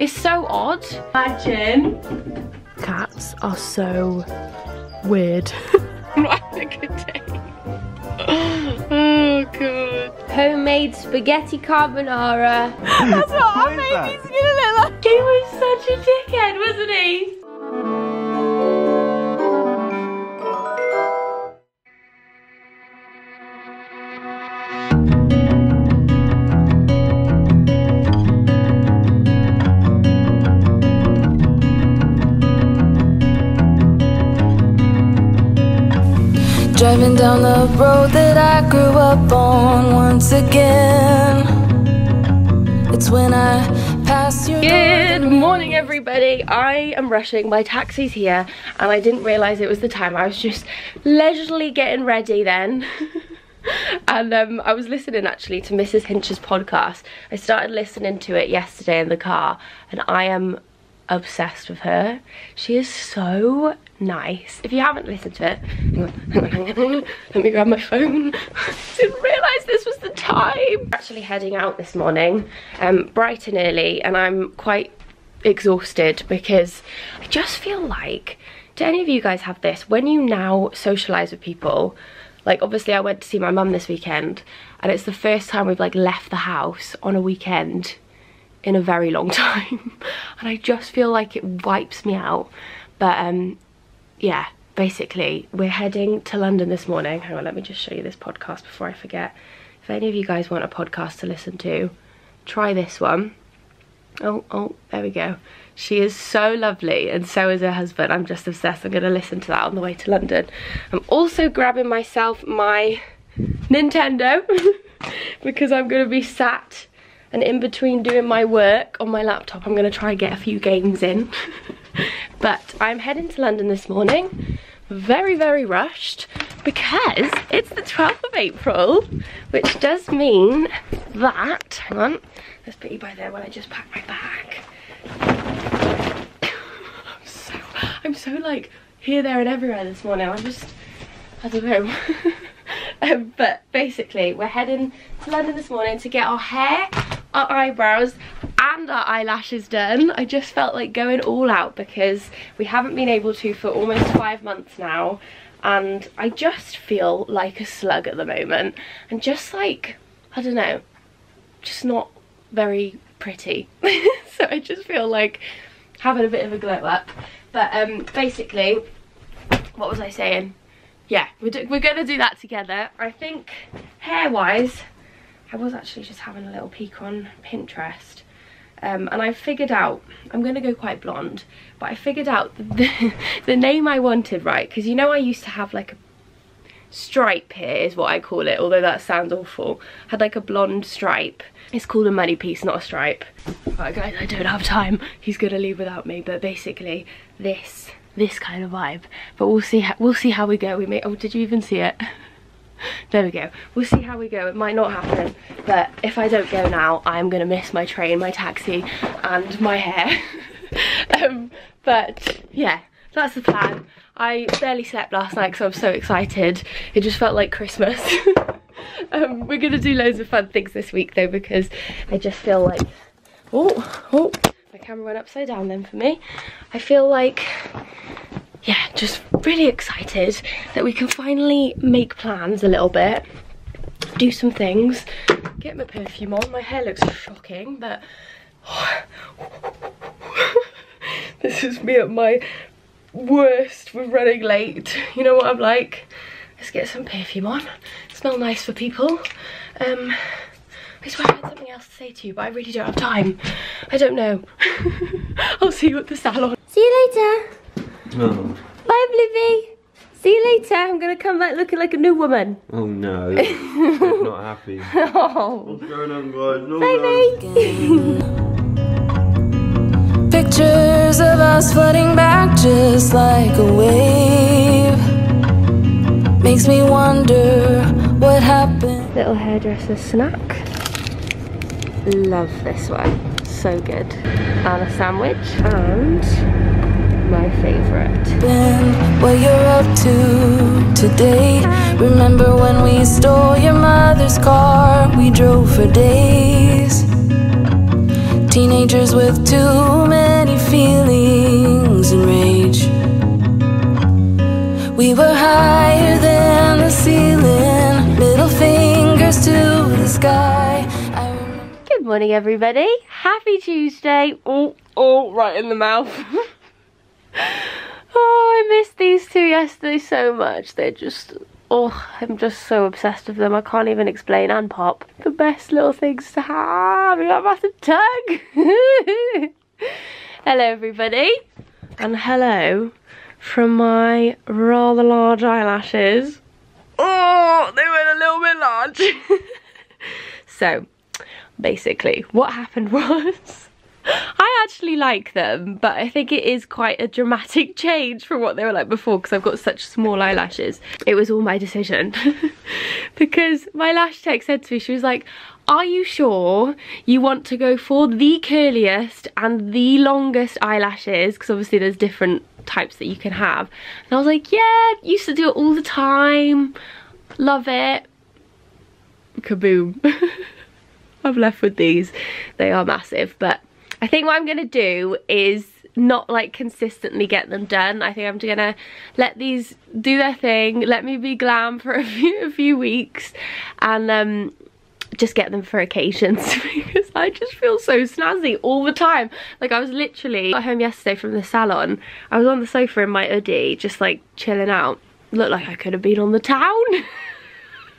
It's so odd. Imagine. Cats are so weird. I'm not having a good day. oh god. Homemade spaghetti carbonara. That's what our baby's gonna look like. He was such a dickhead, wasn't he? Down the road that I grew up on once again. It's when I pass you. Good morning, everybody. I am rushing. My taxi's here, and I didn't realise it was the time. I was just leisurely getting ready then. and um, I was listening actually to Mrs. Hinch's podcast. I started listening to it yesterday in the car, and I am obsessed with her. She is so nice. If you haven't listened to it, let me grab my phone. Didn't realise this was the time. We're actually heading out this morning, um, bright and early, and I'm quite exhausted because I just feel like, do any of you guys have this? When you now socialise with people, like obviously I went to see my mum this weekend and it's the first time we've like left the house on a weekend in a very long time. And I just feel like it wipes me out. But um yeah basically we're heading to London this morning. Hang on let me just show you this podcast before I forget. If any of you guys want a podcast to listen to try this one. Oh oh there we go. She is so lovely and so is her husband. I'm just obsessed. I'm gonna listen to that on the way to London. I'm also grabbing myself my Nintendo because I'm gonna be sat and in between doing my work on my laptop I'm gonna try and get a few games in. But I'm heading to London this morning. Very very rushed because it's the 12th of April which does mean that hang on let's put you by there while I just pack my bag. I'm so I'm so like here there and everywhere this morning. I'm just I don't know. Um, but basically we're heading to London this morning to get our hair our eyebrows and our eyelashes done. I just felt like going all out because we haven't been able to for almost five months now and I just feel like a slug at the moment and just like, I don't know, just not very pretty. so I just feel like having a bit of a glow up. But um, basically, what was I saying? Yeah, we're, we're to do that together. I think hair-wise, I was actually just having a little peek on Pinterest um, and I figured out, I'm going to go quite blonde, but I figured out the, the name I wanted, right? Because you know I used to have like a stripe here is what I call it, although that sounds awful. I had like a blonde stripe. It's called a money piece, not a stripe. Right guys, I don't have time. He's gonna leave without me, but basically this, this kind of vibe. But we'll see, how, we'll see how we go. We may, oh, did you even see it? there we go. We'll see how we go. It might not happen but if i don't go now i'm gonna miss my train my taxi and my hair. Um, but yeah that's the plan. I barely slept last night because i was so excited. It just felt like christmas. Um, we're gonna do loads of fun things this week though because i just feel like oh oh my camera went upside down then for me. I feel like yeah, just really excited that we can finally make plans a little bit, do some things, get my perfume on. My hair looks shocking, but this is me at my worst with running late. You know what I'm like? Let's get some perfume on. Smell nice for people. Um, I swear I had something else to say to you, but I really don't have time. I don't know. I'll see you at the salon. See you later. Oh. Bye, Blippi. See you later. I'm going to come back looking like a new woman. Oh no. I'm not happy. Oh. What's going on, guys? No, Baby. Pictures of us floating back just like a wave. Makes me wonder what happened. Little hairdresser snack. Love this one. So good. And a sandwich. And my favorite. Been what you're up to today. Remember when we stole your mother's car? We drove for days. Teenagers with too many feelings and rage. We were higher than the ceiling, middle fingers to the sky. I Good morning, everybody. Happy Tuesday. Oh, oh, right in the mouth. oh, I missed these two yesterday so much. They're just, oh, I'm just so obsessed with them. I can't even explain. And Pop, the best little things to have. You got massive tongue. hello, everybody. And hello from my rather large eyelashes. Oh, they went a little bit large. so, basically what happened was I actually like them but I think it is quite a dramatic change from what they were like before because I've got such small eyelashes. It was all my decision. Because my lash tech said to me she was like are you sure you want to go for the curliest and the longest eyelashes? Because obviously there's different types that you can have. And I was like yeah used to do it all the time. Love it. Kaboom. I'm left with these. They are massive, but I think what I'm gonna do is not like consistently get them done. I think I'm gonna let these do their thing, let me be glam for a few, a few weeks and um, just get them for occasions because I just feel so snazzy all the time. Like I was literally at home yesterday from the salon. I was on the sofa in my hoodie, just like chilling out. Looked like I could have been on the town.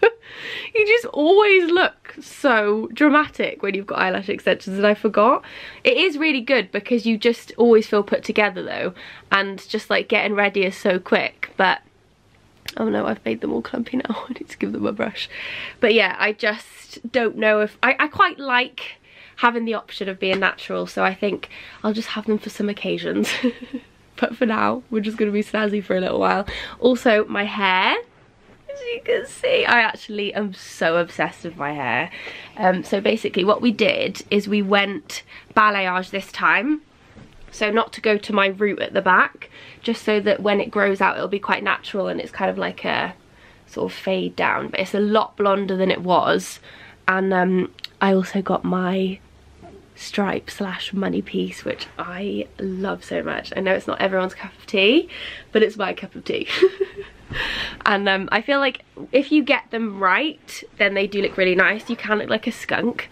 you just always look so dramatic when you've got eyelash extensions and I forgot. It is really good because you just always feel put together though and just like getting ready is so quick but oh no I've made them all clumpy now. I need to give them a brush. But yeah I just don't know if I, I quite like having the option of being natural so I think I'll just have them for some occasions. But for now we're just gonna be snazzy for a little while. Also my hair as you can see I actually am so obsessed with my hair. Um, so basically what we did is we went balayage this time. So not to go to my root at the back just so that when it grows out it'll be quite natural and it's kind of like a sort of fade down. But it's a lot blonder than it was. And um, I also got my stripe slash money piece which I love so much. I know it's not everyone's cup of tea but it's my cup of tea and um, I feel like if you get them right then they do look really nice you can look like a skunk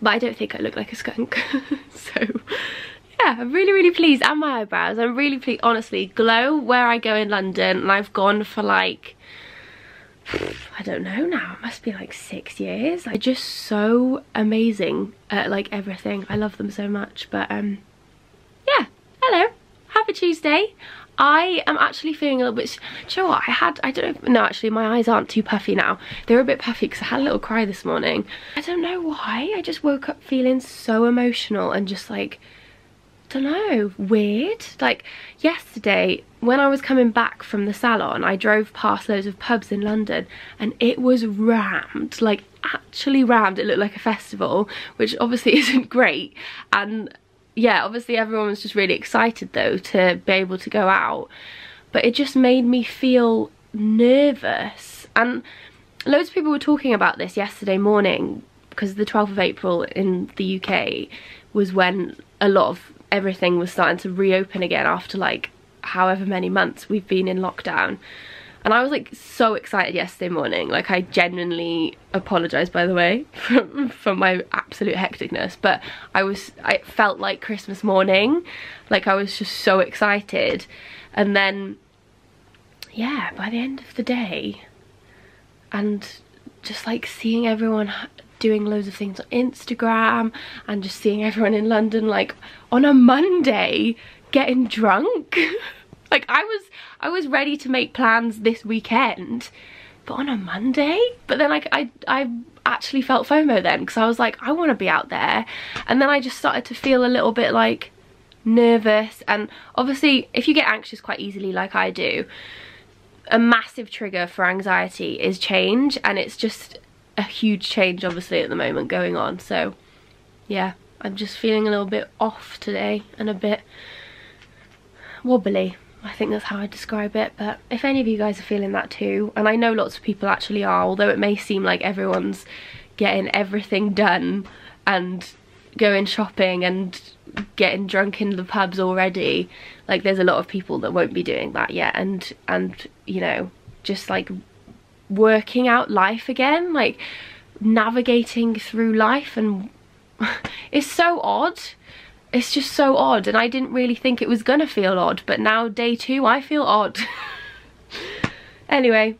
but I don't think I look like a skunk so yeah I'm really really pleased and my eyebrows I'm really pleased honestly Glo where I go in London and I've gone for like I don't know now, it must be like six years. Like just so amazing at like everything. I love them so much. But um yeah, hello. have a Tuesday. I am actually feeling a little bit, do you know what, I had, I don't know, no actually my eyes aren't too puffy now. They were a bit puffy because I had a little cry this morning. I don't know why, I just woke up feeling so emotional and just like, don't know, weird. Like yesterday when I was coming back from the salon, I drove past loads of pubs in London and it was rammed, like actually rammed. It looked like a festival, which obviously isn't great. And yeah, obviously everyone was just really excited though to be able to go out. But it just made me feel nervous. And loads of people were talking about this yesterday morning because the 12th of April in the UK was when a lot of everything was starting to reopen again after like however many months we've been in lockdown and I was like so excited yesterday morning. Like I genuinely apologize by the way for, for my absolute hecticness. But I was I felt like Christmas morning. Like I was just so excited. And then yeah by the end of the day and just like seeing everyone doing loads of things on Instagram and just seeing everyone in London like on a Monday getting drunk like I was I was ready to make plans this weekend but on a Monday? But then like I I actually felt FOMO then because I was like I want to be out there. And then I just started to feel a little bit like nervous. And obviously if you get anxious quite easily like I do a massive trigger for anxiety is change and it's just a huge change obviously at the moment going on. So yeah I'm just feeling a little bit off today and a bit wobbly I think that's how I describe it but if any of you guys are feeling that too and I know lots of people actually are although it may seem like everyone's getting everything done and going shopping and getting drunk in the pubs already like there's a lot of people that won't be doing that yet and and you know just like working out life again like navigating through life and it's so odd it's just so odd and I didn't really think it was gonna feel odd but now day two I feel odd anyway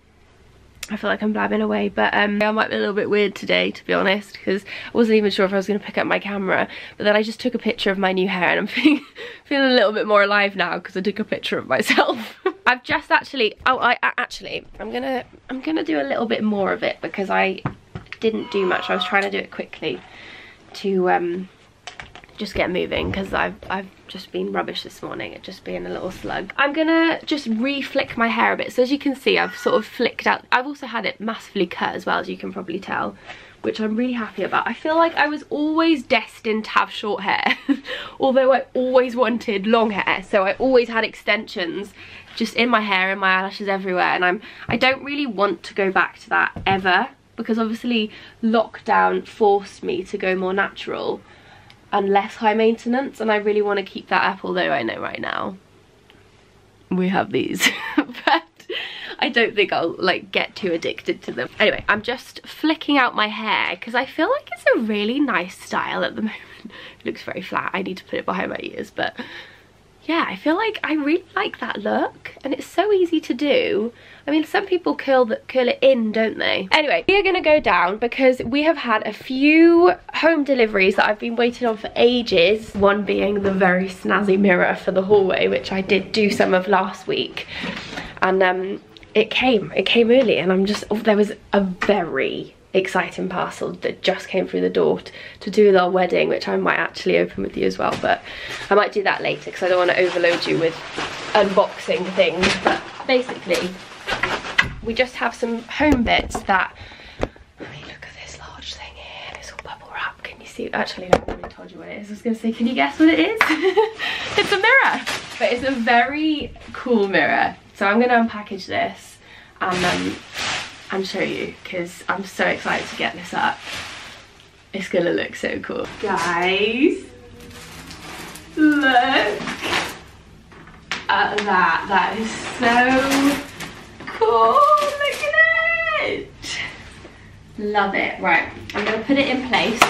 I feel like I'm blabbing away, but um, I might be a little bit weird today, to be honest, because I wasn't even sure if I was to pick up my camera. But then I just took a picture of my new hair, and I'm feeling, feeling a little bit more alive now because I took a picture of myself. I've just actually, oh, I actually, I'm gonna, I'm gonna do a little bit more of it because I didn't do much. I was trying to do it quickly to um, just get moving because I've, I've just been rubbish this morning at just being a little slug. I'm gonna just re-flick my hair a bit. So as you can see, I've sort of flicked out. I've also had it massively cut as well, as you can probably tell which I'm really happy about. I feel like I was always destined to have short hair, although I always wanted long hair, so I always had extensions just in my hair and my eyelashes everywhere, and I'm I don't really want to go back to that ever, because obviously lockdown forced me to go more natural, and less high maintenance and I really want to keep that up although I know right now we have these but I don't think I'll like get too addicted to them. Anyway, I'm just flicking out my hair because I feel like it's a really nice style at the moment. It looks very flat. I need to put it behind my ears, but yeah, I feel like I really like that look and it's so easy to do. I mean, some people curl, the, curl it in, don't they? Anyway, we are going to go down because we have had a few home deliveries that I've been waiting on for ages. One being the very snazzy mirror for the hallway, which I did do some of last week. And um, it came, it came early and I'm just, oh, there was a very exciting parcel that just came through the door to do with our wedding which I might actually open with you as well but I might do that later because I don't want to overload you with unboxing things. But basically we just have some home bits that I mean look at this large thing here. It's all bubble wrap. Can you see? Actually I haven't really told you what it is. I was gonna say can you guess what it is? It's a mirror but it's a very cool mirror. So I'm gonna unpackage this and um, and show you because I'm so excited to get this up. It's gonna look so cool. Guys, look at that. That is so cool. Look at it. Love it. Right, I'm gonna put it in place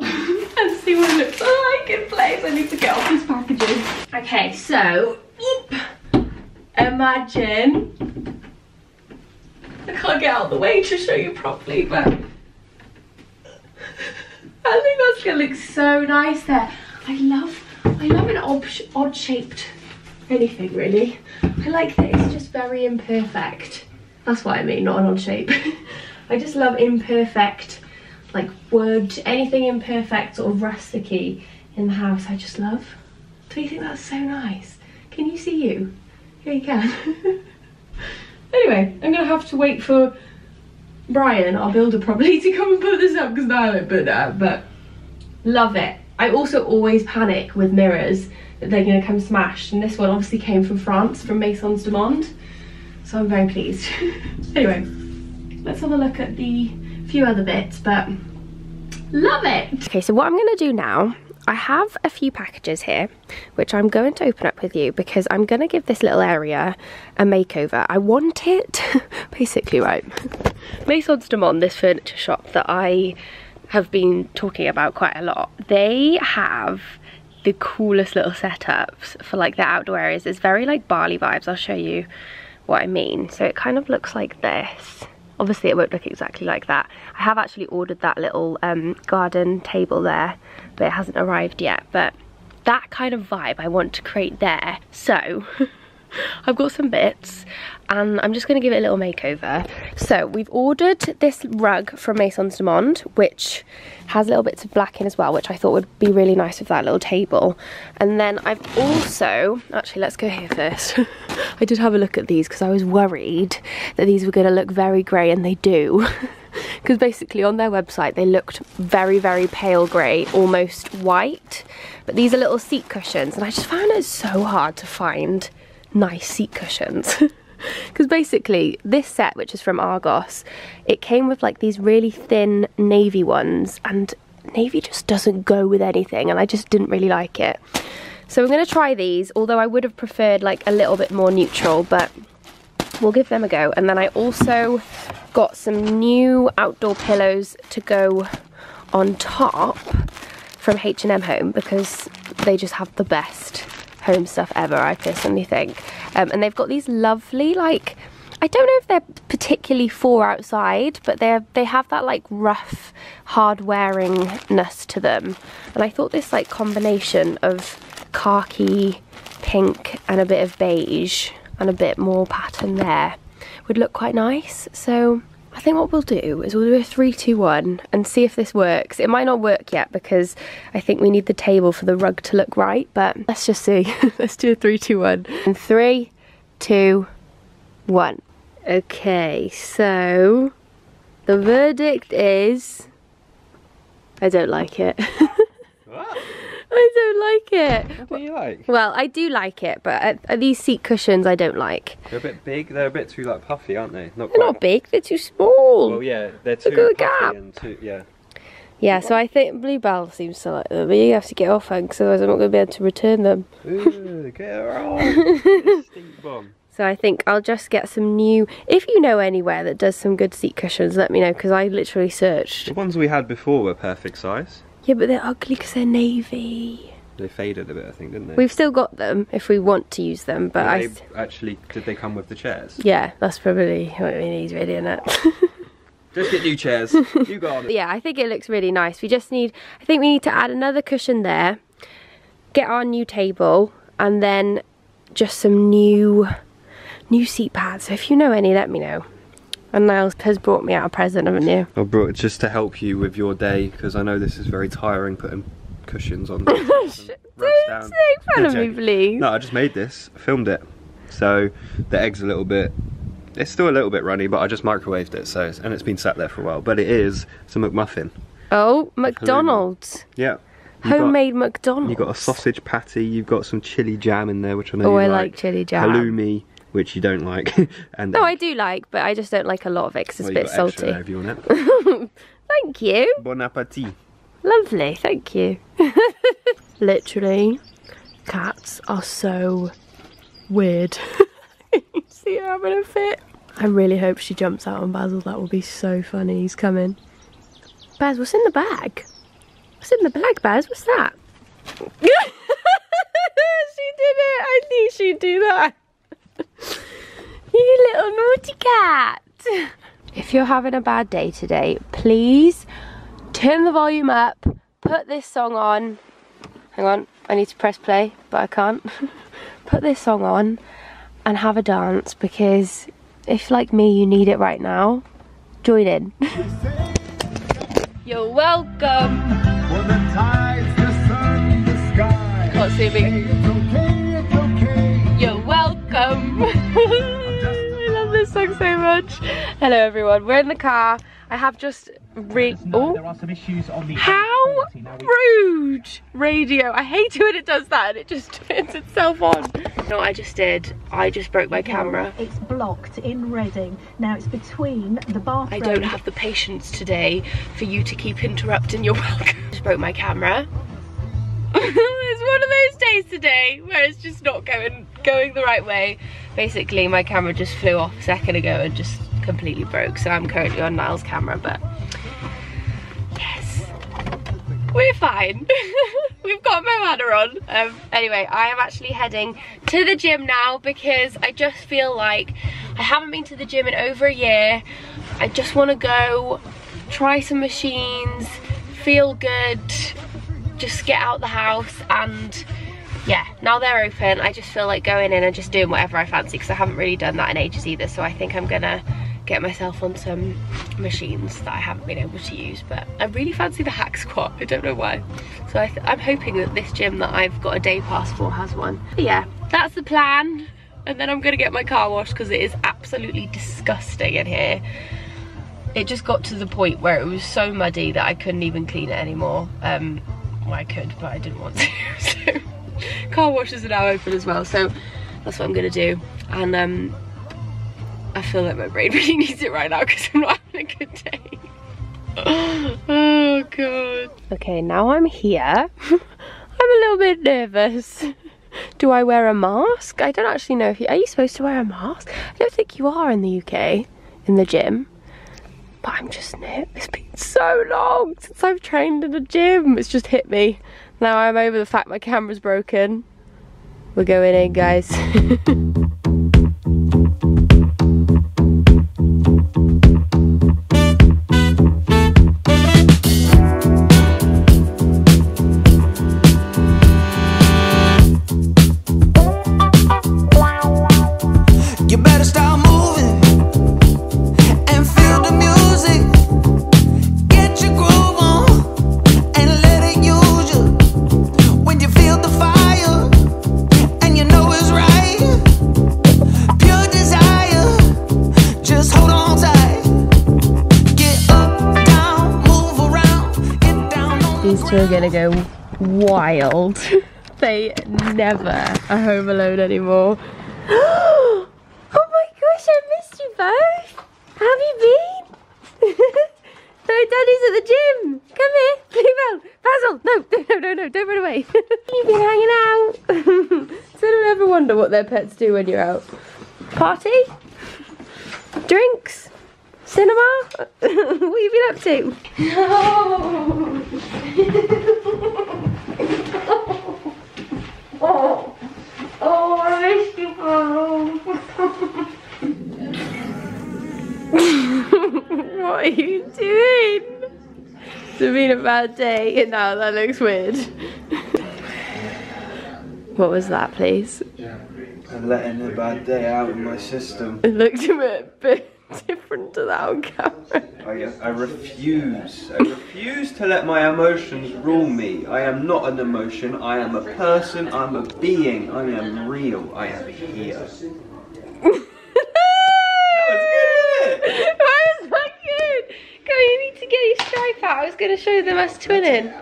and see what it looks like in place. I need to get off these packages. Okay, so, imagine can't get out of the way to show you properly, but I think that's gonna look so nice there. I love, I love an odd, odd shaped anything really. I like that it's just very imperfect. That's what I mean, not an odd shape. I just love imperfect, like wood, anything imperfect, sort of rusticy in the house, I just love. Do you think that's so nice? Can you see you? Yeah, you can. Anyway, I'm gonna have to wait for Brian, our builder probably, to come and put this up because I don't put that, but love it. I also always panic with mirrors that they're gonna come smashed and this one obviously came from France, from Maisons du Monde, so I'm very pleased. anyway, let's have a look at the few other bits, but love it. Okay, so what I'm gonna do now I have a few packages here which I'm going to open up with you because I'm going to give this little area a makeover. I want it basically right. Maisons du Monde, this furniture shop that I have been talking about quite a lot, they have the coolest little setups for like their outdoor areas. It's very like Bali vibes. I'll show you what I mean. So it kind of looks like this. Obviously it won't look exactly like that. I have actually ordered that little um, garden table there but it hasn't arrived yet. But that kind of vibe I want to create there. So I've got some bits and I'm just going to give it a little makeover. So we've ordered this rug from Maisons du Monde, which has little bits of black in as well, which I thought would be really nice with that little table. And then I've also, actually let's go here first. I did have a look at these because I was worried that these were going to look very grey and they do. because basically on their website they looked very very pale grey almost white but these are little seat cushions and I just found it so hard to find nice seat cushions because basically this set which is from Argos it came with like these really thin navy ones and navy just doesn't go with anything and I just didn't really like it. So I'm going to try these, although I would have preferred like a little bit more neutral, but we'll give them a go. And then I also got some new outdoor pillows to go on top from H&M Home because they just have the best home stuff ever, I personally think. Um, and they've got these lovely, like, I don't know if they're particularly for outside, but they they have that like rough, hard wearingness to them. And I thought this like combination of khaki, pink, and a bit of beige, and a bit more pattern there would look quite nice. So I think what we'll do is we'll do a three, two, one and see if this works. It might not work yet because I think we need the table for the rug to look right, but let's just see. let's do a three, two, one. And three, two, one. Okay, so the verdict is I don't like it. Ah. I don't like it. What do you like? Well, I do like it, but uh, these seat cushions I don't like. They're a bit big. They're a bit too like puffy, aren't they? Not They're not big, they're too small. Well, yeah, they're too Look at the puffy gap. and too yeah. Yeah, so I think Bluebell seems to like them, but you have to get off them because otherwise I'm not going to be able to return them. Ooh, get her on. Stink bomb. So I think I'll just get some new. If you know anywhere that does some good seat cushions, let me know because I literally searched. The ones we had before were perfect size. Yeah, but they're ugly because they're navy. They faded a bit, I think, didn't they? We've still got them if we want to use them, but I. actually did they come with the chairs? Yeah, that's probably what we need, really, isn't it? Just get new chairs. you got it. yeah, I think it looks really nice. We just need, I think we need to add another cushion there, get our new table, and then just some new, new seat pads. So if you know any, let me know. And Niall has brought me out a present, haven't you? I brought it just to help you with your day because I know this is very tiring putting cushions on. Don't down. make fun of me, please. No, I just made this, filmed it. So the egg's a little bit, it's still a little bit runny, but I just microwaved it. So and it's been sat there for a while. But it is it's a McMuffin. Oh, McDonald's. Yeah. You got- Homemade McDonald's. You've got a sausage patty. You've got some chili jam in there, which I know Oh, you I like. like chili jam. Halloumi, which you don't like. and No, I do like, but I just don't like a lot of it because it's well, a bit got salty. there if you want it. Thank you. bon appetit. Lovely, thank you. Literally, cats are so weird. you see her having a fit. I really hope she jumps out on Basil. That will be so funny. He's coming. Baz, what's in the bag? What's in the bag, Baz? What's that? she did it. I knew she'd do that. You little naughty cat. If you're having a bad day today, please turn the volume up, put this song on. Hang on, I need to press play, but I can't. put this song on and have a dance because if, like me, you need it right now, join in. You're welcome. For the tides, the sun, the sky. Can't see me. It's okay, it's okay. You're welcome. I love this song so much. Hello everyone, we're in the car. I have just re- oh, There are some issues on the how A40. Now we- rude radio. I hate it when it does that and it just turns itself on. No, I just did. I just broke my camera. It's blocked in Reading. Now it's between the bathroom. I don't have the patience today for you to keep interrupting your welcome. Just broke my camera. it's one of those days today where it's just not going going the right way. Basically, my camera just flew off a second ago and just completely broke. So I'm currently on Niall's camera, but yes, we're fine. We've got Moana on. Um, anyway, I am actually heading to the gym now because I just feel like I haven't been to the gym in over a year. I just want to go try some machines, feel good, just get out the house and yeah, now they're open, I just feel like going in and just doing whatever I fancy because I haven't really done that in ages either. So I think I'm gonna get myself on some machines that I haven't been able to use. But I really fancy the hack squat. I don't know why. So I I'm hoping that this gym that I've got a day pass for has one. But yeah, that's the plan. And then I'm gonna get my car washed because it is absolutely disgusting in here. It just got to the point where it was so muddy that I couldn't even clean it anymore. Um, well, I could, but I didn't want to. So car washes are now open as well. So that's what I'm gonna do. And um, I feel like my brain really needs it right now because I'm not having a good day. oh god. Okay, now I'm here. I'm a little bit nervous. Do I wear a mask? I don't actually know if you are you supposed to wear a mask? I don't think you are in the UK in the gym. But I'm just nervous. It's been so long since I've trained in a gym. It's just hit me. Now I'm over the fact my camera's broken. We're going in, guys. gonna go wild. they never are home alone anymore. oh my gosh, I missed you both. How have you been? so Daddy's at the gym. Come here, Bluebell. Basil, no, no, no, no, don't run away. You've been hanging out. so don't ever wonder what their pets do when you're out. Party? Drinks? Cinema? what have you been up to? Oh, oh, I missed you, What are you doing? It's been a bad day, and now that looks weird. what was that, please? I'm letting a bad day out of my system. It looked a bit, bit different to that on camera. I, I refuse. I refuse to let my emotions rule me. I am not an emotion. I am a person. I'm a being. I am real. I am here. that was good, isn't it? Why is that good? Go, you need to get I was going to show them us twinning.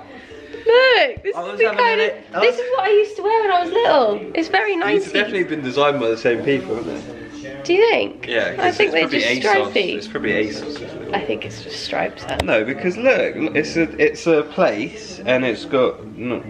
Look, this is the kind of. This is what I used to wear when I was little. It's very nice. It's definitely been designed by the same people, haven't they? Do you think? Yeah, I think it's they're just ASOS. stripy. It's probably ASOS. I think it's just stripes. Huh? No, because look, it's a it's a place, and it's got you know,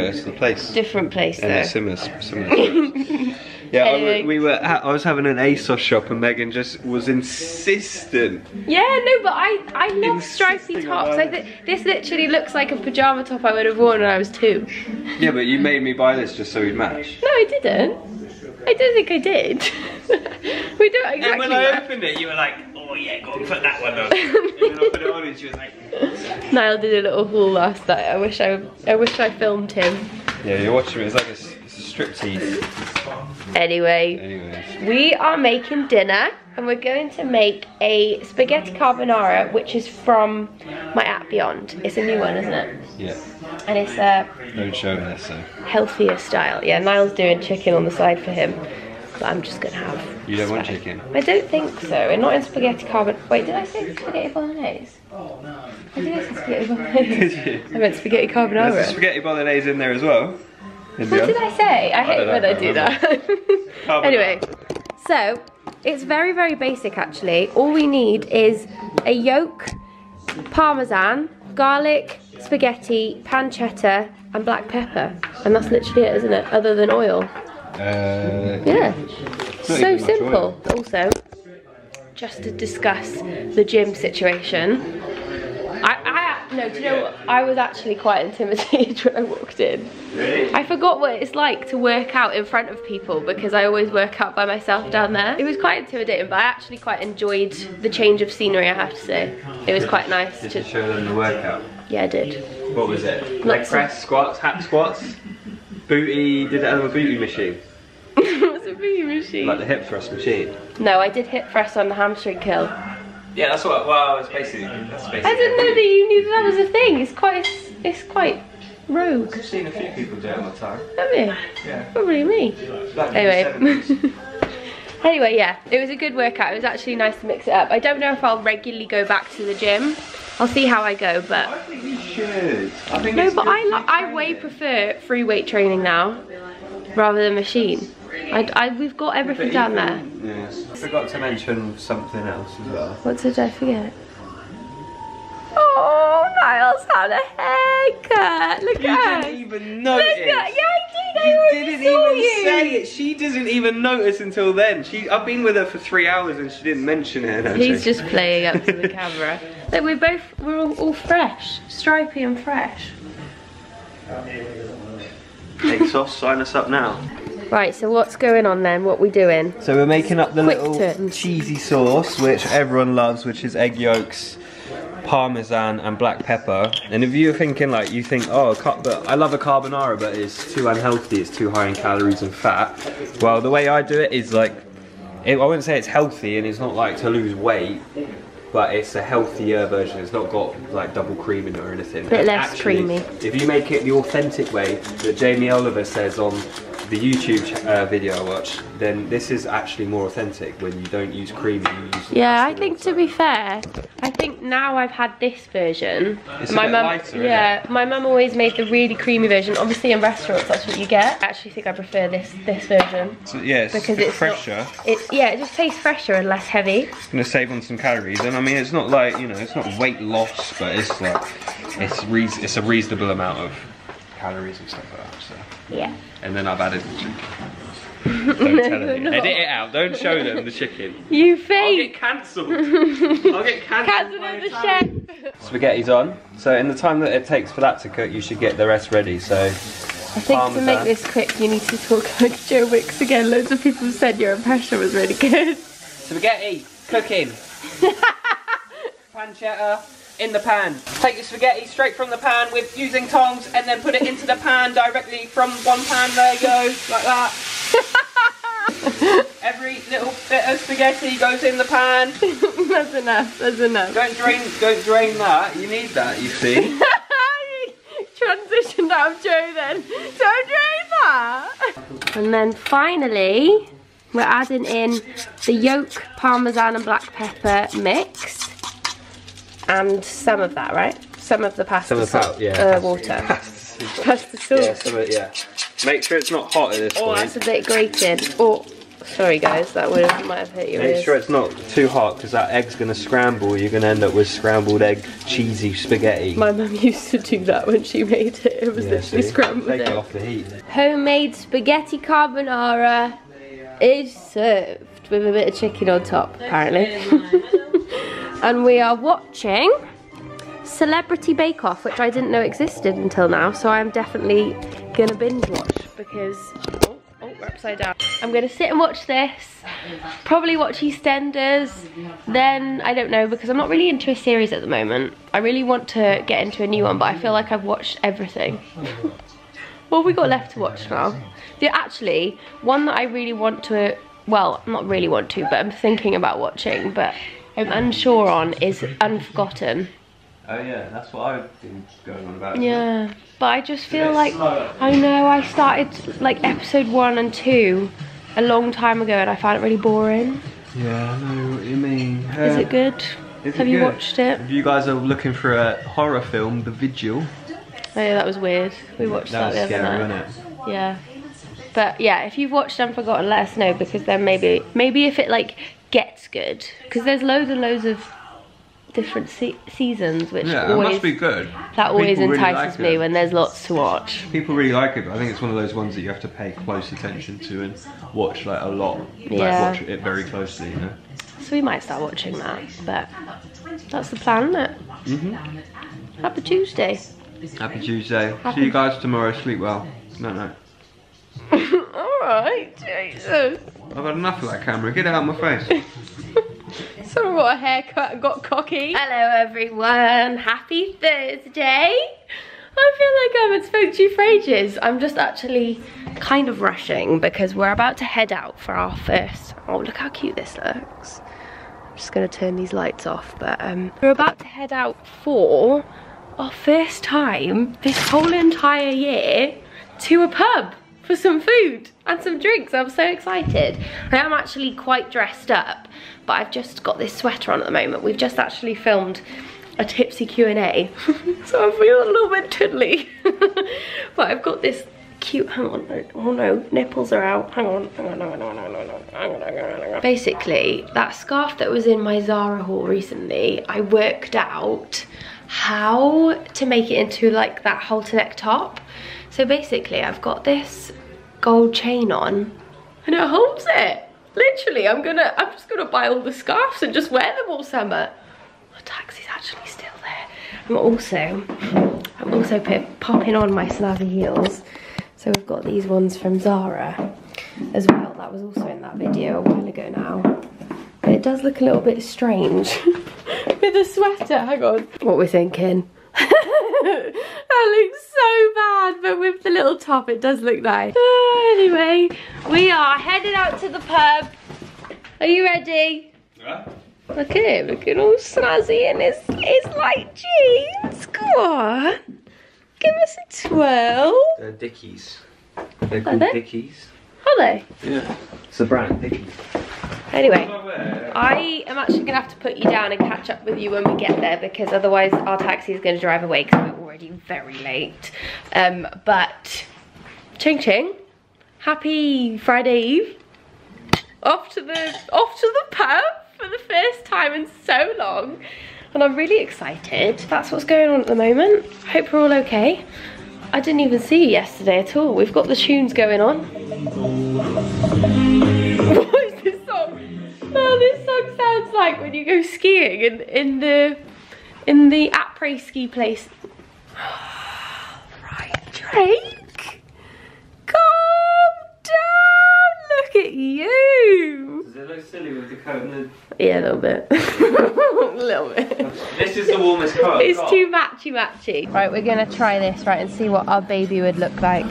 it's the place. Different place And though. it's similar, similar. stripes. yeah, I, Anyway. wa- we were. At, I was having an ASOS shop, and Meggan just was insistent. Yeah, no, but I I love stripy tops. I think this literally looks like a pajama top I would have worn when I was two. Yeah, but you made me buy this just so we'd match. No, I didn't. I don't think I did. we don't exactly. And when I match. opened it, you were like, "Oh yeah, go and put that one on." and I put it on, and she was like, Niall did a little haul last night. I wish I I wish I filmed him. "Yeah, you're watching me. It's like a, s- it's a striptease." Anyway, Anyways, we are making dinner and we're going to make a spaghetti carbonara, which is from my app Beyond. It's a new one, isn't it? yeah, And it's uh, a don't show this. So healthier style. Yeah, Niall's doing chicken on the side for him, but I'm just gonna have. you don't want spag- chicken. I don't think so. And not in spaghetti carbonara. Wait, did I say spaghetti bolaise? I did I say spaghetti bolognese? Did you? I meant spaghetti There's carbonara. a spaghetti bolognese in there as well. In What did I say? I hate when I I do that. anyway, so it's very, very basic actually. All we need is a yolk, parmesan, garlic, spaghetti, pancetta, and black pepper. And that's literally it, isn't it? Other than oil. Uh, Yeah. So simple. Also, just to discuss the gym situation. I, I, no, do you know what? I was actually quite intimidated when I walked in. Really? I forgot what it's like to work out in front of people because I always work out by myself down there. It was quite intimidating, but I actually quite enjoyed the change of scenery, I have to say. It was quite nice Did you to, show them the workout? yeah, I did. What was it? Leg Lots of- press, squats, hack squats, booty. Did it have a booty machine? What's a booty machine? Like the hip thrust machine. No, I did hip thrust on the hamstring curl. Yeah, that's what. Well, it's basically. That's basically. I didn't know that you knew that was a thing. It's quite, it's quite rogue. I've seen a few people do it all the time. Have you? Yeah. Probably me. Back Anyway. Anyway, yeah, it was a good workout. It was actually nice to mix it up. I don't know if I'll regularly go back to the gym. I'll see how I go, but I think you should. I think no, it's but good I I way prefer free weight training now rather than machine. I, I we've got everything down there. Yeah. I forgot to mention something else as well. What did I forget? Oh, Miles had a haircut. Look at. You at didn't her. even Look notice. at, yeah, I did. I You already didn't saw even you. say it. She doesn't even notice until then. She, I've been with her for three hours and she didn't mention it. No, He's joking. just playing up to the camera. Look, we're both, we're all, all fresh. Stripy and fresh. ASOS, sign us up now. Right, so what's going on then? What we doing? So we're making up the Quick little cheesy sauce, which everyone loves, which is egg yolks, parmesan, and black pepper. And if you're thinking like you think, oh, but I love a carbonara, but it's too unhealthy, it's too high in calories and fat. Well, the way I do it is like, it, I wouldn't say it's healthy, and it's not like to lose weight. But it's a healthier version. It's not got like double cream in it or anything. Bit less creamy. If you make it the authentic way that Jamie Oliver says on the YouTube uh, video I watched, then this is actually more authentic when you don't use cream. You use Yeah, I pasta think to be fair, I think now I've had this version. It's a my bit mum, lighter, isn't yeah, my mum always made the really creamy version. Obviously, in restaurants, that's what you get. I actually think I prefer this this version So, yeah, it's because a bit it's fresher. Not, it yeah, it just tastes fresher and less heavy. It's gonna save on some calories, and I mean it's not like you know it's not weight loss, but it's like it's re- it's a reasonable amount of calories and stuff like that. So. Yeah. And then I've added the chicken. Don't tell you're them. Edit it out. Don't show them the chicken. You I'll get fake. cancelled. I'll get cancelled. Cousin by of the Italian. chef. Spaghetti's on. So in the time that it takes for that to cook, you should get the rest ready. So I think to Parmesan. make this quick, you need to talk like Joe Wicks again. Loads of people said your impression was really good. spaghetti cooking. Pancetta in the pan. Take your spaghetti straight from the pan with using tongs, and then put it into the pan directly from one pan. There you go, like that. Every little bit of spaghetti goes in the pan. that's enough. That's enough. Don't drain, don't drain that. You need that, you see. Transitioned out of Joe then. Don't drain that. And then finally, we're adding in the yolk, parmesan and black pepper mix. And some of that, right? Some of the pasta Some of salt, yeah. uh, water. Pasta sauce. yeah, some of it, yeah. Make sure it's not hot at this Oh, point. that's a bit grated. Oh, sorry guys, that would have, might have hit your Make ears. sure it's not too hot because that egg's gonna scramble. You're gonna end up with scrambled egg, cheesy spaghetti. My mum used to do that when she made it. It was Yeah, literally see? scrambled Take it off the heat. Homemade spaghetti carbonara is served with a bit of chicken on top, apparently. and we are watching Celebrity Bake Off, which I didn't know existed until now, so I'm definitely gonna binge watch because. Oh, oh, we're upside down. I'm gonna sit and watch this, probably watch EastEnders, then I don't know because I'm not really into a series at the moment. I really want to get into a new one, but I feel like I've watched everything. What have we got left to watch now? The actually one that I really want to, well, not really want to, but I'm thinking about watching, but I'm unsure on is Unforgotten. Oh yeah, that's what I've been going on about. Yeah, but I just feel like slow. I know I started like episode one and two a long time ago, and I found it really boring. Yeah, I know what you mean. Is it um, good? Is Have it you good? watched it? If you guys are looking for a horror film, The Vigil, Oh yeah, that was weird. We watched that that, was the other scary, night. wasn't it? Yeah. But yeah, if you've watched Unforgotten, let us know because then maybe maybe if it like gets good because there's loads and loads of different se- seasons which Yeah, always must be good. that always People really entices like me it. when there's lots to watch. People really like it, but I think it's one of those ones that you have to pay close attention to and watch like a lot. Like watch it very closely, you know. So we might start watching that. But that's the plan, isn't it? Mhm. Happy Tuesday. Happy Tuesday. Happy- See you guys tomorrow. Sleep well. No, no. Alright, Jesus. I've had enough of that camera. Get it out of my face. Someone got a haircut and got cocky. Hello everyone, happy Thursday. I feel like I haven't spoke to you for ages. I'm just actually kind of rushing because we're about to head out for our first, oh look how cute this looks. I'm just gonna turn these lights off, but um, we're about to head out for our first time this whole entire year to a pub for some food and some drinks. I'm so excited. I am actually quite dressed up, but I've just got this sweater on at the moment. We've just actually filmed a tipsy Q&A, so I feel a little bit tiddly. but I've got this cute, hang on, oh, oh no, nipples are out. Hang on, hang on, hang on, hang on, hang on, hang on, hang on, hang on. Basically, that scarf that was in my Zara haul recently, I worked out how to make it into like that halter neck top. So basically, I've got this gold chain on and it holds it. Literally, I'm gonna, I'm just gonna buy all the scarves and just wear them all summer. My taxi's actually still there. I'm also, I'm also popping on my Slavi heels. So we've got these ones from Zara as well. That was also in that video a while ago now. But it does look a little bit strange with the sweater. Hang on. What we're thinking. that looks so bad, but with the little top, it does look nice. Anyway, we are headed out to the pub. Are you ready? Yeah. Look at him, looking all snazzy in his, his light jeans. Go on. Give us a twirl. They're Dickies. They're called they? Dickies. Are they? Yeah. It's a brand, Dickies. Anyway, I am actually gonna have to put you down and catch up with you when we get there because otherwise our taxi is gonna drive away because we're already very late. Um, but ching ching, happy Friday Eve. Off to the off to the pub for the first time in so long, and I'm really excited. That's what's going on at the moment. Hope we're all okay. I didn't even see you yesterday at all. We've got the tunes going on. Oh, this song sounds like when you go skiing in, in the in the après ski place. right, Drake. Calm down. Look at you. Does it look silly with the coat and the... Yeah, a little bit. a little bit. This is the warmest coat I've It's got. too matchy matchy. Right, we're gonna try this, right, and see what our baby would look like.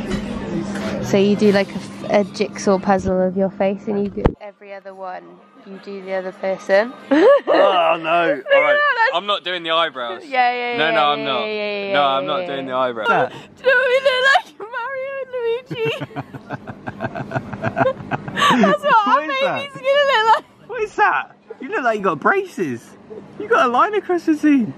So you do like a, a jigsaw puzzle of your face, and you do every other one. You do the other person. Oh no! Alright, I'm not doing the eyebrows. Yeah, yeah, No, yeah, no, I'm yeah, not. yeah, yeah, no, I'm not yeah, doing the eyebrows. Do we look like Mario and Luigi? That's what our What is that? gonna look like. What is that? You look like you got braces. You got a line across the seam.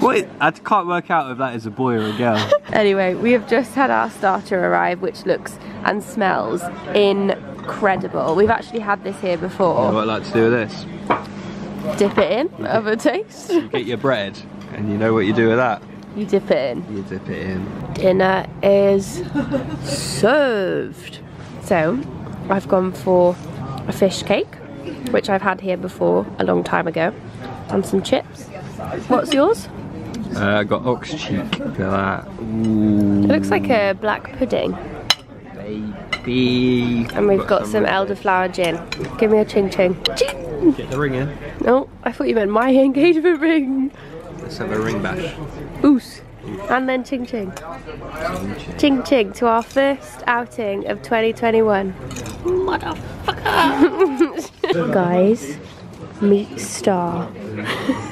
What? Is, I can't work out if that is a boy or a girl. Anyway, we have just had our starter arrive, which looks and smells incredible. We've actually had this here before. what I like to do with this? Dip it in, have a taste. You get your bread, and you know what you do with that? You dip it in. You dip it in. Dinner is served. So, I've gone for a fish cake, which I've had here before a long time ago, and some chips. What's yours? Uh, I got ox cheek. Look at that. Ooh, It looks like a black pudding. baby. And we've got some elderflower gin. Give me a ching ching. Ching! Get the ring in. No, I thought you meant my engagement ring. Let's have a ring bash. Oos. And then ching ching. Ching ching to our first outing of 2021. Motherfucker. Guys, meet Star.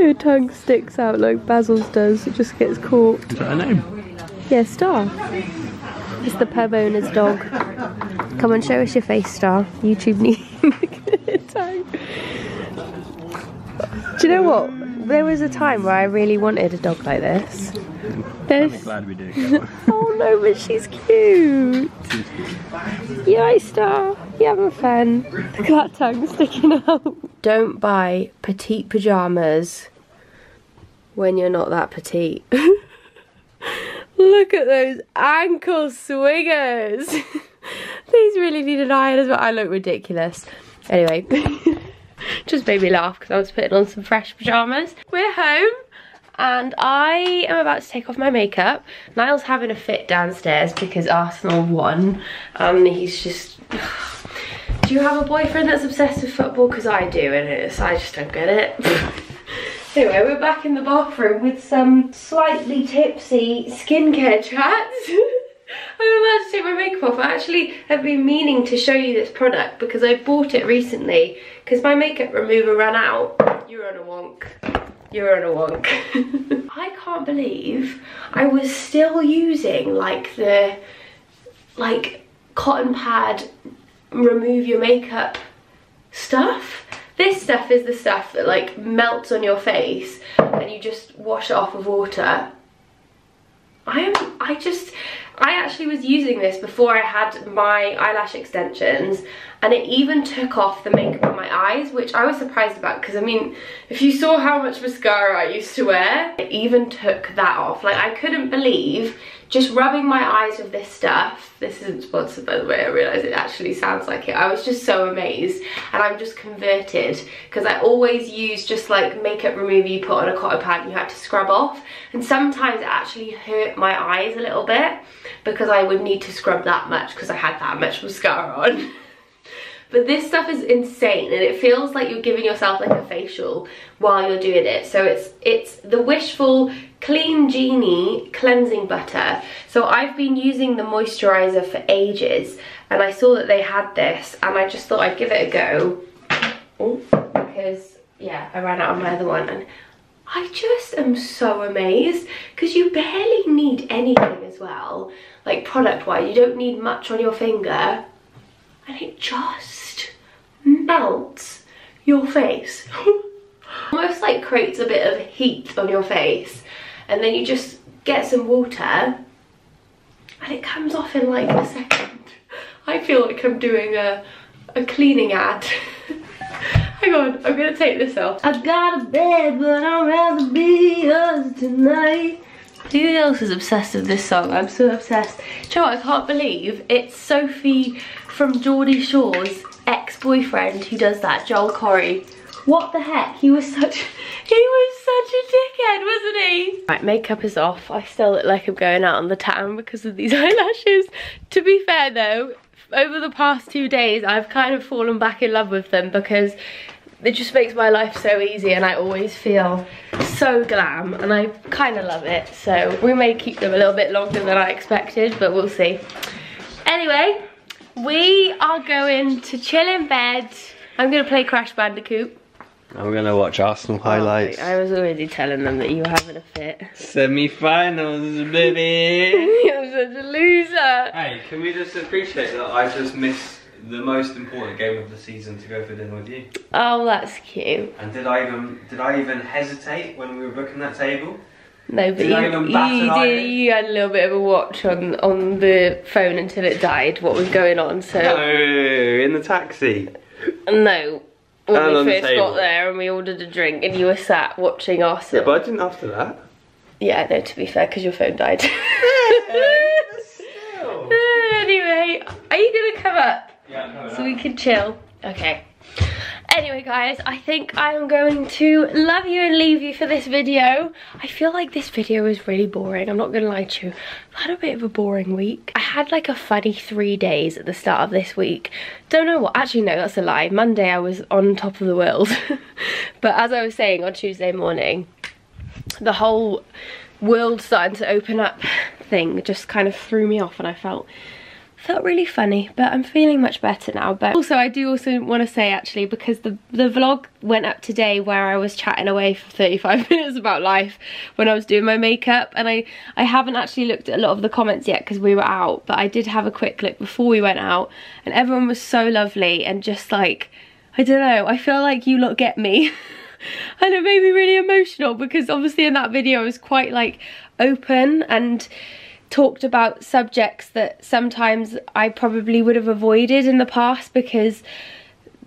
Her tongue sticks out like Basil's does. It just gets caught. Is that her name? Yeah, Star. It's the pub owner's dog. Come and show us your face, Star. YouTube need tongue. Do you know what? There was a time where I really wanted a dog like this. There's... Glad we do. Oh no, but she's cute. You right, Star? You having fun? Look at that tongue sticking out. Don't buy petite pajamas when you're not that petite. Look at those ankle swingers. These really need an iron as well. I look ridiculous. Anyway, just made me laugh because I was putting on some fresh pajamas. We're home and I am about to take off my makeup. Niall's having a fit downstairs because Arsenal won and he's just... Do you have a boyfriend that's obsessed with football? Because I do and it's, I just don't get it. Anyway, we're back in the bathroom with some slightly tipsy skincare chats. I'm about to take my makeup off. I actually have been meaning to show you this product because I bought it recently because my makeup remover ran out. You're on a wonk. You're on a wonk. I can't believe I was still using like the like cotton pad remove your makeup stuff. This stuff is the stuff that like melts on your face and you just wash it off with water. I am, I just, I actually was using this before I had my eyelash extensions and it even took off the makeup on my eyes, which I was surprised about because I mean, if you saw how much mascara I used to wear, it even took that off. Like I couldn't believe just rubbing my eyes with this stuff. This isn't sponsored by the way, I realise it actually sounds like it. I was just so amazed and I'm just converted because I always use just like makeup remover you put on a cotton pad and you have to scrub off. And sometimes it actually hurt my eyes a little bit because I would need to scrub that much because I had that much mascara on. But this stuff is insane and it feels like you're giving yourself like a facial while you're doing it. So it's it's the Wishful Clean Genie Cleansing Butter. So I've been using the moisturizer for ages and I saw that they had this and I just thought I'd give it a go. Because yeah, I ran out of my other one and I just am so amazed because you barely need anything as well. Like product wise, you don't need much on your finger and it just melts your face. Almost like creates a bit of heat on your face and then you just get some water and it comes off in like a second. I feel like I'm doing a, a cleaning ad. Hang on, I'm gonna take this off. I got a bed, but I'd rather be yours tonight. Who else is obsessed with this song? I'm so obsessed. Do you know what, I can't believe it's Sophie from Geordie Shore's ex-boyfriend who does that, Joel Corry. What the heck? He was such he was such a dickhead, wasn't he? Right, makeup is off. I still look like I'm going out on the town because of these eyelashes. To be fair though, over the past two days I've kind of fallen back in love with them because it just makes my life so easy and I always feel so glam and I kind of love it. So we may keep them a little bit longer than I expected, but we'll see. Anyway, we are going to chill in bed. I'm going to play Crash Bandicoot. I'm gonna watch Arsenal oh, highlights. I was already telling them that you were having a fit. Semi-finals, baby. You're such a loser. hey, can we just appreciate that I just missed the most important game of the season to go for dinner with you? Oh, that's cute. And did I even did I even hesitate when we were booking that table? No, but Did you, I even bat you did. You had a little bit of a watch on on the phone until it died. What was going on? So No, in the taxi. no. When And we on the first got there and we ordered a drink and you were sat watching us. Yeah, but I didn't after that. Yeah, no, to be fair, because your phone died. anyway, are you gonna come up Yeah, so we can chill? Okay. Anyway, guys, I think I am going to love you and leave you for this video. I feel like this video is really boring. I'm not gonna lie to you. I've had a bit of a boring week. I had like a funny three days at the start of this week. Don't know what, actually no, that's a lie. Monday I was on top of the world. but as I was saying on Tuesday morning, the whole world starting to open up thing just kind of threw me off and I felt felt really funny but I'm feeling much better now but also I do also want to say actually because the the vlog went up today where I was chatting away for 35 minutes about life when I was doing my makeup and I I haven't actually looked at a lot of the comments yet because we were out but I did have a quick look before we went out and everyone was so lovely and just like I don't know I feel like you lot get me. And it made me really emotional because obviously in that video I was quite like open and talked about subjects that sometimes I probably would have avoided in the past because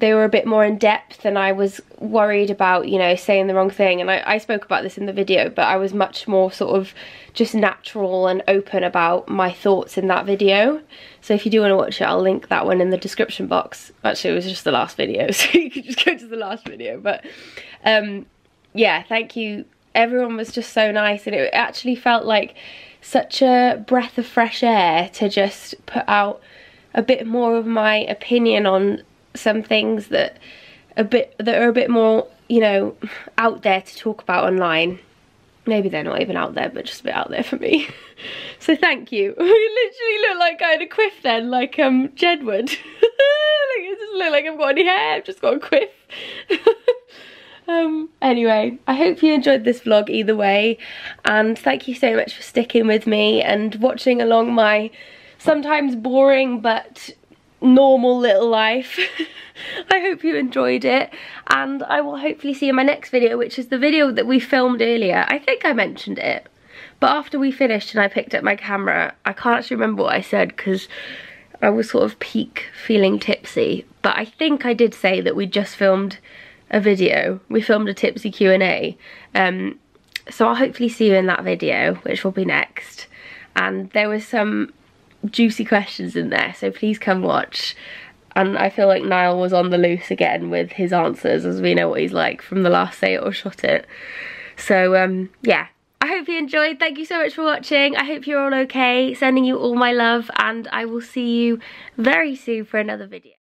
they were a bit more in depth and I was worried about, you know, saying the wrong thing. And I, I spoke about this in the video, but I was much more sort of just natural and open about my thoughts in that video. So if you do want to watch it, I'll link that one in the description box. Actually, it was just the last video, so you can just go to the last video. But um, yeah, thank you. Everyone was just so nice and it actually felt like such a breath of fresh air to just put out a bit more of my opinion on some things that a bit that are a bit more you know out there to talk about online. Maybe they're not even out there but just a bit out there for me. So thank you. We literally look like I had a quiff then like um Jedward. Like it doesn't look like I've got any hair I've just got a quiff um anyway i hope you enjoyed this vlog either way and thank you so much for sticking with me and watching along my sometimes boring but normal little life i hope you enjoyed it and i will hopefully see you in my next video which is the video that we filmed earlier i think i mentioned it But after we finished and I picked up my camera, I can't actually remember what I said because I was sort of peak feeling tipsy. But I think I did say that we just filmed a video. We filmed a tipsy Q&A. Um, so I'll hopefully see you in that video, which will be next. And there was some juicy questions in there, so please come watch. And I feel like Niall was on the loose again with his answers, as we know what he's like from the last Say It or Shot It. So um, yeah, I hope you enjoyed. Thank you so much for watching. I hope you're all okay. Sending you all my love, and I will see you very soon for another video.